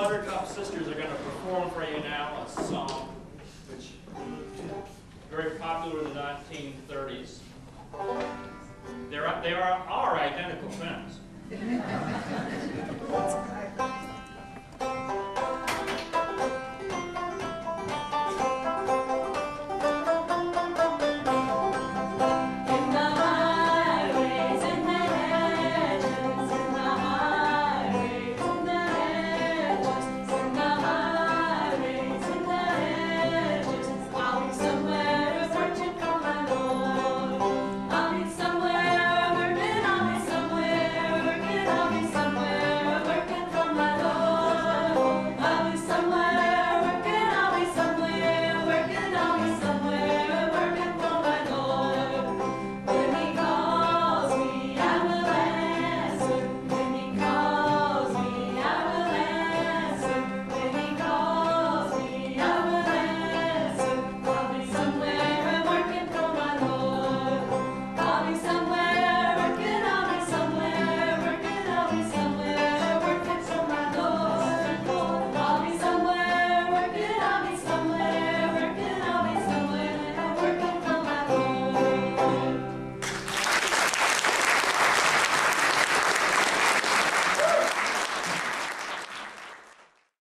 Buttercup Sisters are going to perform for you now a song which very popular in the 1930s. They're, they are, are identical twins.